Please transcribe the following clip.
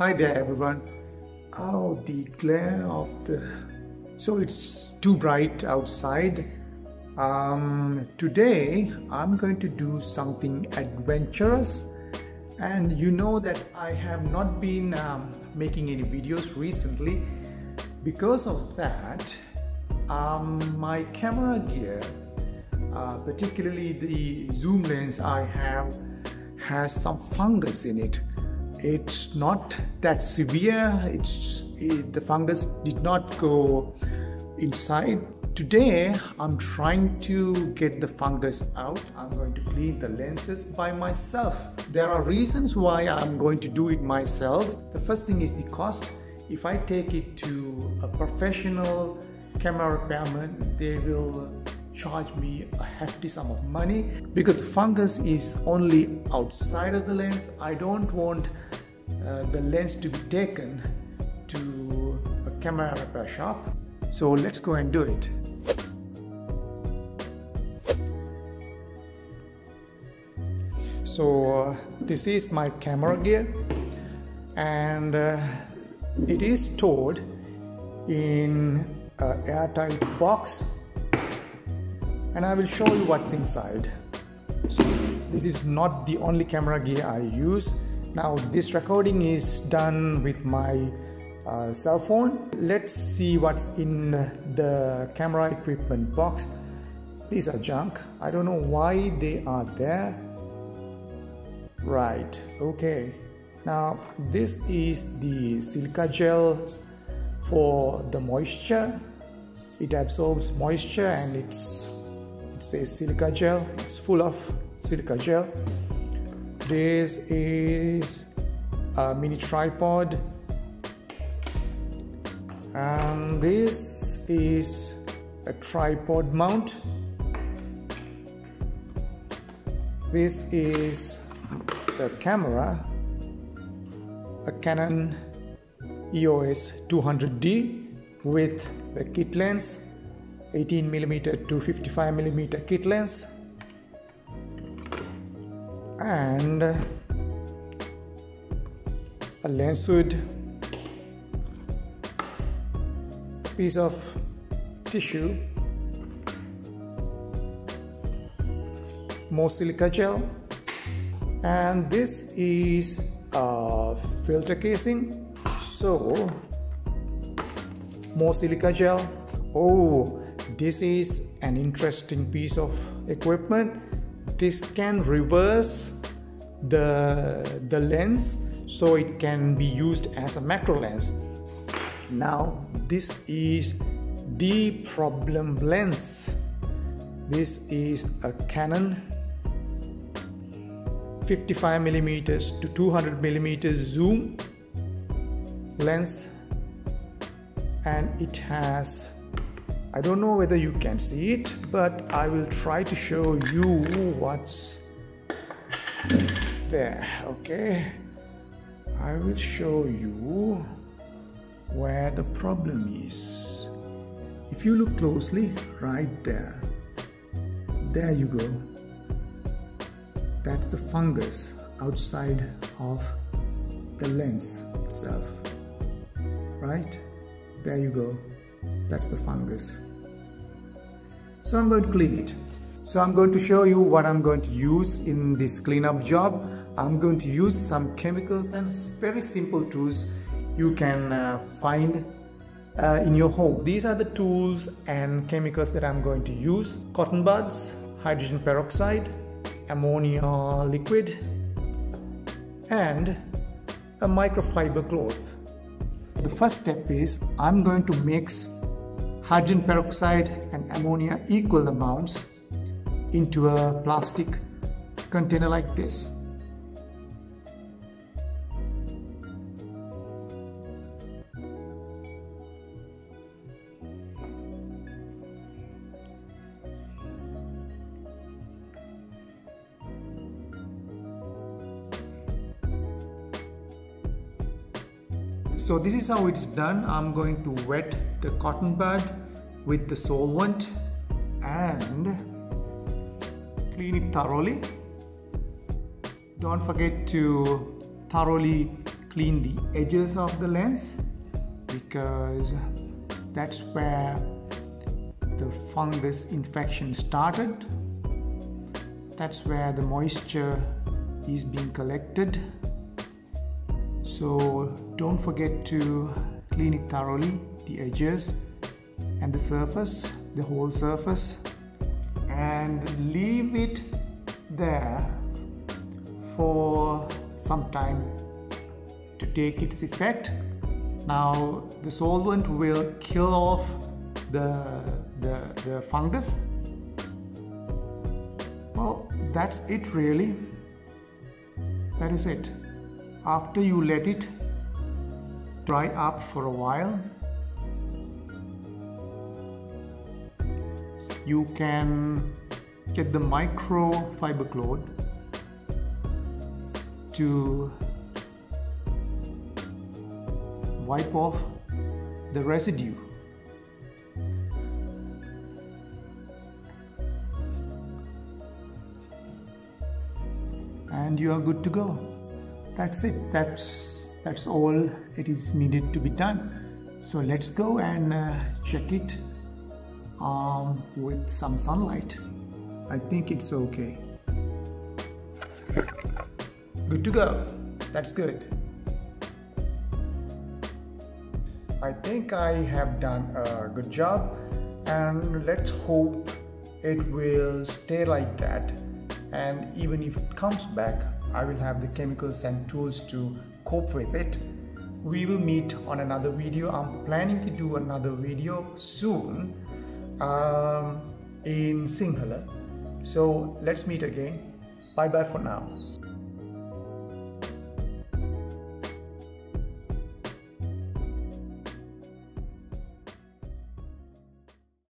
Hi there everyone. Oh, the glare of the... So it's too bright outside. Um, today I'm going to do something adventurous and you know that I have not been um, making any videos recently. Because of that, um, my camera gear, uh, particularly the zoom lens I have, has some fungus in it it's not that severe. It's it, the fungus did not go inside. Today i'm trying to get the fungus out. I'm going to clean the lenses by myself. There are reasons why i'm going to do it myself. The first thing is the cost. If i take it to a professional camera repairman they will charge me a hefty sum of money because fungus is only outside of the lens. I don't want uh, the lens to be taken to a camera repair shop. So let's go and do it. So uh, this is my camera gear and uh, it is stored in an airtight box and I will show you what's inside. So this is not the only camera gear I use. Now this recording is done with my uh, cell phone. Let's see what's in the camera equipment box. These are junk. I don't know why they are there. Right, okay. Now this is the silica gel for the moisture. It absorbs moisture and it's says silica gel. It's full of silica gel. This is a mini tripod. And this is a tripod mount. This is the camera. A Canon EOS 200D with the kit lens 18 millimeter to 55 millimeter kit lens. And a lens hood piece of tissue. More silica gel. And this is a filter casing. So more silica gel. Oh this is an interesting piece of equipment. This can reverse the the lens so it can be used as a macro lens. Now this is the problem lens. This is a Canon 55 millimeters to 200 millimeters zoom lens and it has I don't know whether you can see it but I will try to show you what's there okay? I will show you where the problem is. If you look closely right there. There you go. That's the fungus outside of the lens itself. Right? There you go that's the fungus. So I'm going to clean it. So I'm going to show you what I'm going to use in this cleanup job. I'm going to use some chemicals and very simple tools you can uh, find uh, in your home. These are the tools and chemicals that I'm going to use. Cotton buds, hydrogen peroxide, ammonia liquid, and a microfiber cloth. The first step is I'm going to mix hydrogen peroxide and ammonia equal amounts into a plastic container like this. So this is how it's done. I'm going to wet the cotton bud with the solvent and clean it thoroughly. Don't forget to thoroughly clean the edges of the lens because that's where the fungus infection started that's where the moisture is being collected so don't forget to clean it thoroughly the edges and the surface the whole surface and leave it there for some time to take its effect. Now the solvent will kill off the, the, the fungus. Well that's it really. That is it after you let it dry up for a while you can get the microfiber cloth to wipe off the residue. And you are good to go that's it. That's that's all it is needed to be done. So let's go and uh, check it um, with some sunlight. I think it's okay. Good to go. That's good. I think I have done a good job and let's hope it will stay like that. And even if it comes back I will have the chemicals and tools to cope with it. We will meet on another video. I'm planning to do another video soon um, in Sinhala. So let's meet again. Bye bye for now